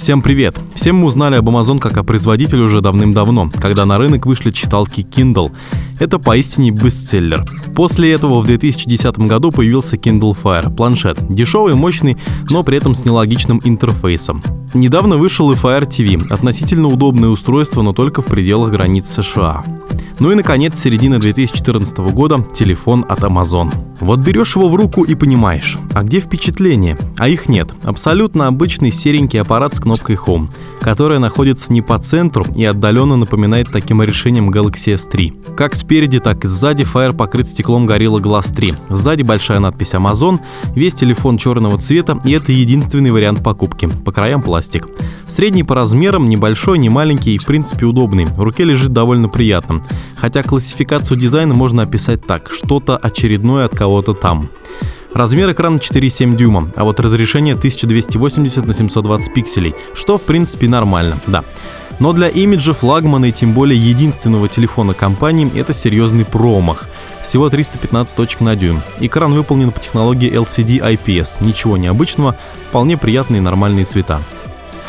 Всем привет! Всем мы узнали об Amazon как о производителе уже давным-давно, когда на рынок вышли читалки Kindle. Это поистине бестселлер. После этого в 2010 году появился Kindle Fire – планшет. Дешевый, мощный, но при этом с нелогичным интерфейсом. Недавно вышел и Fire TV – относительно удобное устройство, но только в пределах границ США. Ну и, наконец, середина 2014 года – телефон от Amazon. Вот берешь его в руку и понимаешь, а где впечатление? А их нет. Абсолютно обычный серенький аппарат с кнопкой Home, которая находится не по центру и отдаленно напоминает таким решением Galaxy S3. Как спереди, так и сзади Fire покрыт стеклом Gorilla Glass 3. Сзади большая надпись Amazon, весь телефон черного цвета, и это единственный вариант покупки. По краям пластик. Средний по размерам, небольшой, не маленький и в принципе удобный. В руке лежит довольно приятно. Хотя классификацию дизайна можно описать так – что-то очередное от кого-то там. Размер экрана 4,7 дюйма, а вот разрешение 1280 на 720 пикселей, что в принципе нормально, да. Но для имиджа флагмана и тем более единственного телефона компании это серьезный промах. Всего 315 точек на дюйм. Экран выполнен по технологии LCD IPS. Ничего необычного, вполне приятные нормальные цвета.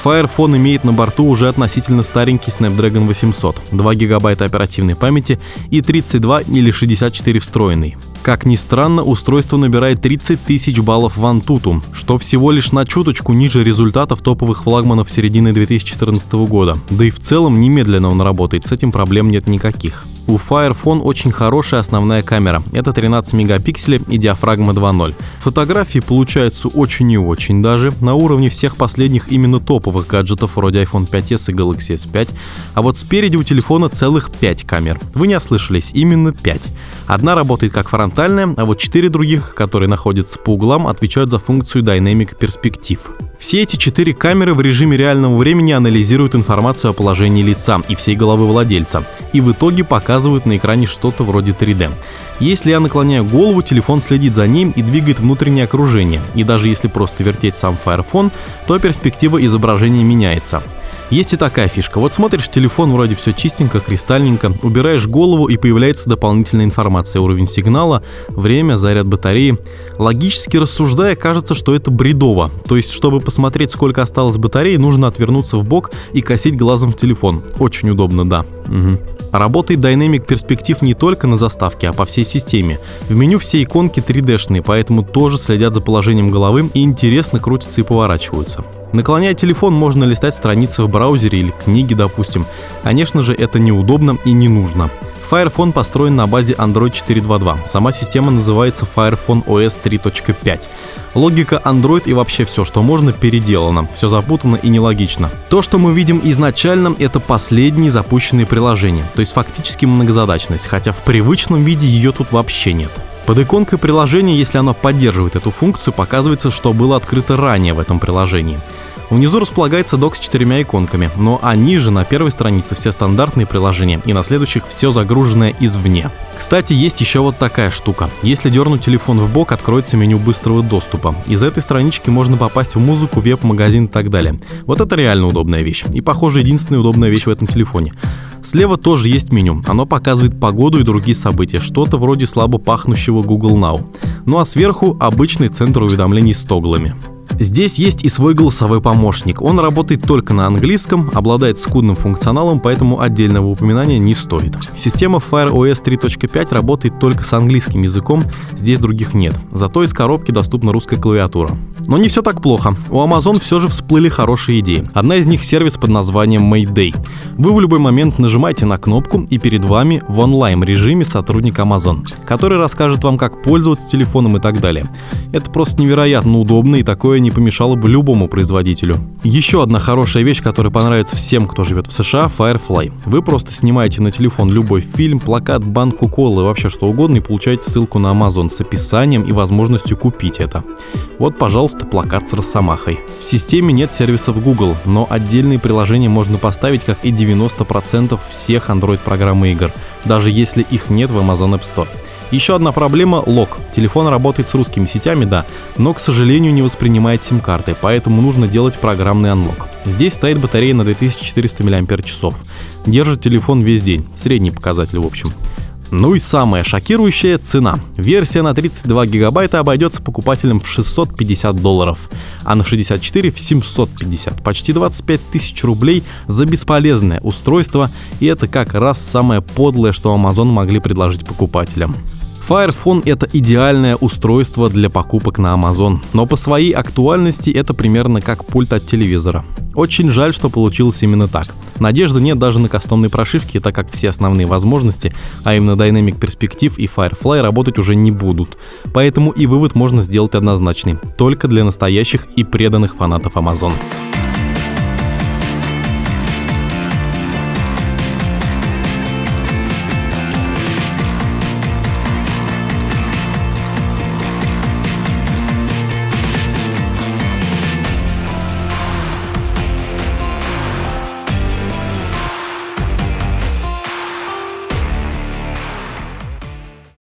Fire Phone имеет на борту уже относительно старенький Snapdragon 800, 2 гигабайта оперативной памяти и 32 или 64 встроенный. Как ни странно, устройство набирает 30 тысяч баллов в Antutu, что всего лишь на чуточку ниже результатов топовых флагманов середины 2014 года. Да и в целом немедленно он работает, с этим проблем нет никаких. У Fire Phone очень хорошая основная камера. Это 13 мегапикселей и диафрагма 2.0. Фотографии получаются очень и очень даже, на уровне всех последних именно топовых гаджетов вроде iPhone 5s и Galaxy S5. А вот спереди у телефона целых 5 камер. Вы не ослышались, именно 5. Одна работает как фронтальная, а вот 4 других, которые находятся по углам, отвечают за функцию Dynamic Perspective. Все эти четыре камеры в режиме реального времени анализируют информацию о положении лица и всей головы владельца, и в итоге показывают на экране что-то вроде 3D. Если я наклоняю голову, телефон следит за ним и двигает внутреннее окружение, и даже если просто вертеть сам Fire Phone, то перспектива изображения меняется. Есть и такая фишка. Вот смотришь телефон, вроде все чистенько, кристальненько, убираешь голову и появляется дополнительная информация, уровень сигнала, время, заряд батареи. Логически рассуждая, кажется, что это бредово. То есть, чтобы посмотреть, сколько осталось батареи, нужно отвернуться в бок и косить глазом в телефон. Очень удобно, да. Угу. Работает Dynamic Perspective не только на заставке, а по всей системе. В меню все иконки 3D-шные, поэтому тоже следят за положением головы и интересно крутятся и поворачиваются. Наклоняя телефон, можно листать страницы в браузере или книги, допустим. Конечно же, это неудобно и не нужно. Fire Phone построен на базе Android 4.2.2. Сама система называется Fire Phone OS 3.5. Логика Android и вообще все, что можно, переделано. Все запутано и нелогично. То, что мы видим изначально, это последние запущенные приложения, то есть фактически многозадачность, хотя в привычном виде ее тут вообще нет. Под иконкой приложения, если оно поддерживает эту функцию, показывается, что было открыто ранее в этом приложении. Внизу располагается док с четырьмя иконками, но они же на первой странице все стандартные приложения, и на следующих все загруженное извне. Кстати, есть еще вот такая штука. Если дернуть телефон в бок, откроется меню быстрого доступа. Из этой странички можно попасть в музыку, веб-магазин и так далее. Вот это реально удобная вещь. И, похоже, единственная удобная вещь в этом телефоне. Слева тоже есть меню. Оно показывает погоду и другие события, что-то вроде слабо пахнущего Google Now. Ну а сверху обычный центр уведомлений с тоглами. Здесь есть и свой голосовой помощник. Он работает только на английском, обладает скудным функционалом, поэтому отдельного упоминания не стоит. Система Fire OS 3.5 работает только с английским языком, здесь других нет. Зато из коробки доступна русская клавиатура. Но не все так плохо. У Amazon все же всплыли хорошие идеи. Одна из них сервис под названием Mayday. Вы в любой момент нажимаете на кнопку и перед вами в онлайн режиме сотрудник Amazon, который расскажет вам, как пользоваться телефоном и так далее. Это просто невероятно удобно и такое не помешало бы любому производителю. Еще одна хорошая вещь, которая понравится всем, кто живет в США – Firefly. Вы просто снимаете на телефон любой фильм, плакат, банку колы, вообще что угодно и получаете ссылку на Amazon с описанием и возможностью купить это. Вот, пожалуйста, плакат с Росомахой. В системе нет сервисов Google, но отдельные приложения можно поставить, как и 90% всех Android-программ игр, даже если их нет в Amazon App Store. Еще одна проблема – лог. Телефон работает с русскими сетями, да, но, к сожалению, не воспринимает сим-карты, поэтому нужно делать программный анлог. Здесь стоит батарея на 2400 мАч. Держит телефон весь день, средний показатель в общем. Ну и самая шокирующая цена. Версия на 32 гигабайта обойдется покупателям в 650 долларов, а на 64 в 750. Почти 25 тысяч рублей за бесполезное устройство, и это как раз самое подлое, что Amazon могли предложить покупателям. Fire Phone — это идеальное устройство для покупок на Amazon, но по своей актуальности это примерно как пульт от телевизора. Очень жаль, что получилось именно так. Надежды нет даже на кастомной прошивки, так как все основные возможности, а именно Dynamic Perspective и Firefly работать уже не будут. Поэтому и вывод можно сделать однозначный, только для настоящих и преданных фанатов Amazon.